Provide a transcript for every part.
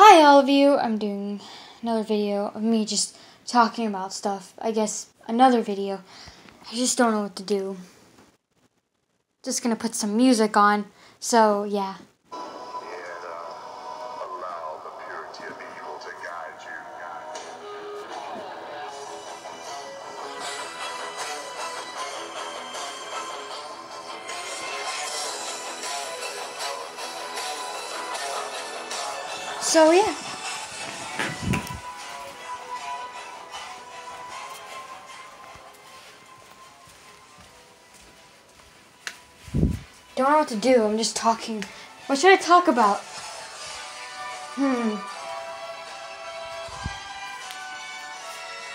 Hi all of you, I'm doing another video of me just talking about stuff. I guess another video. I just don't know what to do. Just gonna put some music on, so yeah. So yeah. Don't know what to do. I'm just talking. What should I talk about? Hmm.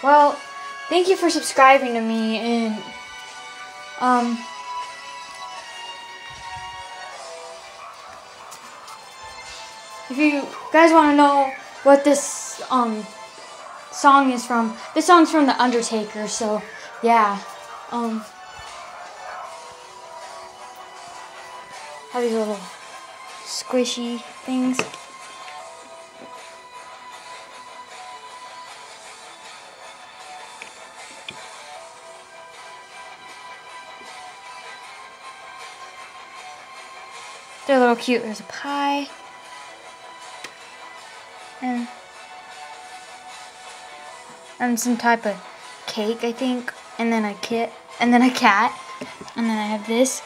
Well, thank you for subscribing to me and um if you guys want to know what this um song is from, this song's from The Undertaker, so yeah. Um have these little squishy things. They're a little cute. There's a pie. And, and some type of cake, I think. And then a kit. And then a cat. And then I have this.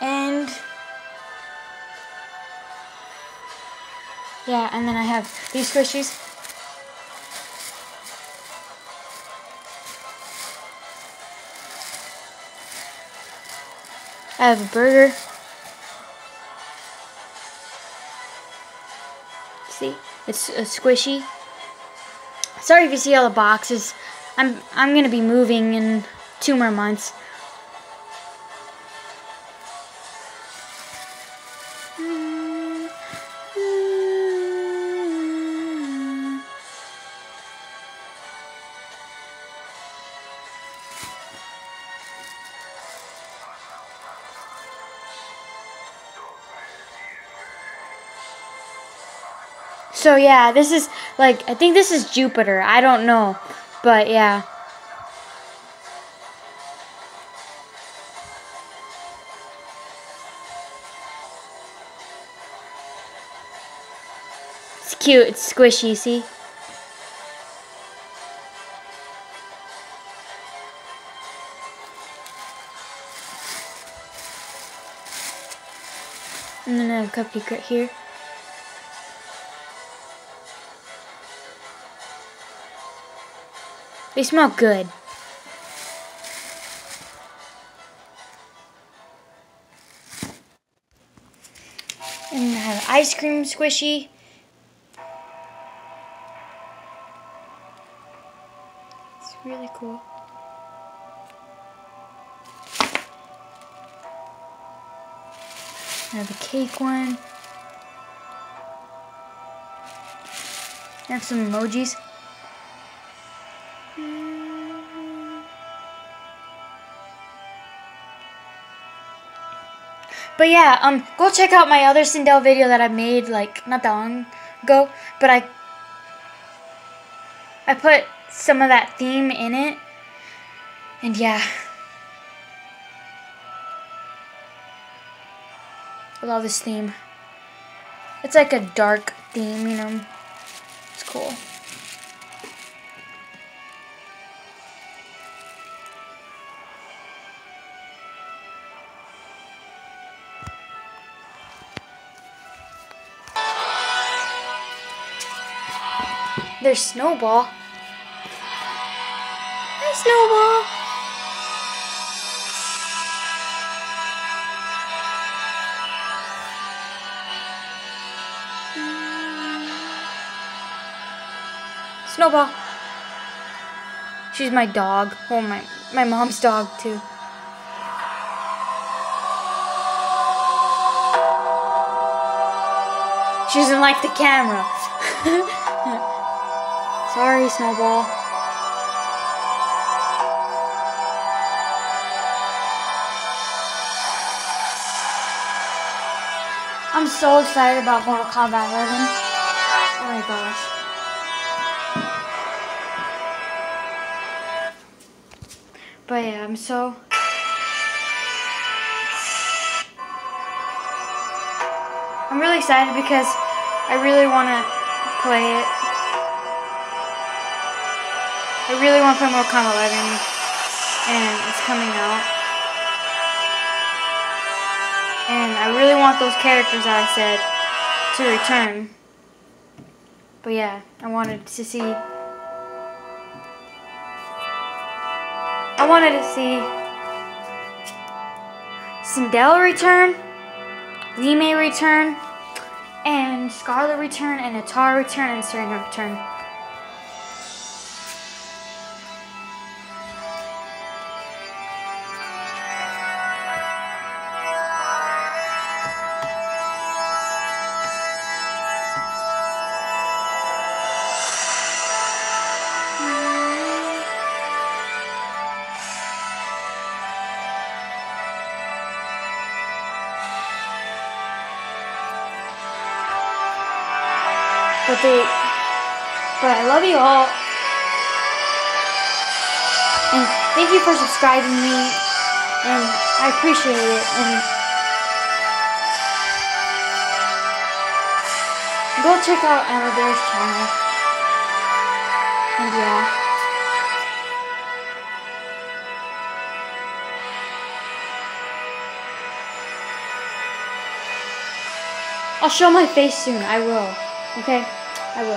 And yeah, and then I have these squishies. I have a burger. See, it's a squishy. Sorry if you see all the boxes. I'm I'm gonna be moving in two more months. So yeah, this is like I think this is Jupiter. I don't know, but yeah. It's cute. It's squishy. See. And then I have a cupcake right here. They smell good. And I have ice cream squishy. It's really cool. I have a cake one. I have some emojis. But yeah, um, go check out my other Sindel video that I made like not that long ago. But I, I put some of that theme in it, and yeah, I love this theme. It's like a dark theme, you know. It's cool. There's Snowball. Hi, Snowball. Snowball. She's my dog. Oh, my, my mom's dog, too. She doesn't like the camera. Sorry, Snowball. I'm so excited about Mortal Kombat 11. Oh my gosh. But yeah, I'm so I'm really excited because I really want to play it. I really want to play Mortal Kombat 11 and it's coming out. And I really want those characters I said to return. But yeah, I wanted to see... I wanted to see Sindel return, Li Mei return, and Skarlet return, and Atara return, and Sareena return. But they, but I love you all. And thank you for subscribing me. And I appreciate it. And go check out Emma Bear's channel. And yeah. I'll show my face soon. I will. Okay? I will.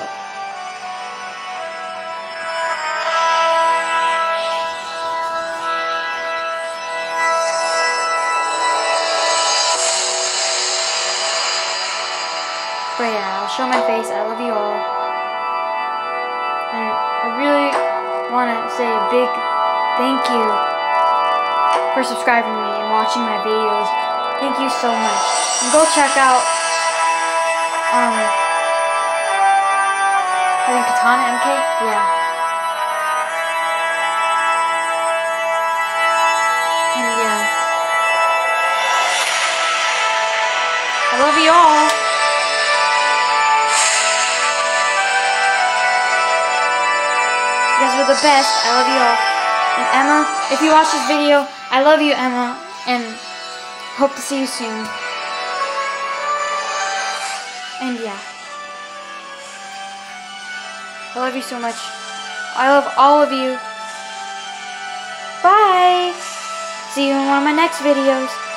But yeah, I'll show my face. I love you all. And I really want to say a big thank you for subscribing to me and watching my videos. Thank you so much. And go check out um, Playing Katana MK? Yeah. And yeah. I love you all. You guys are the best. I love you all. And Emma, if you watch this video, I love you, Emma. And hope to see you soon. I love you so much. I love all of you. Bye. See you in one of my next videos.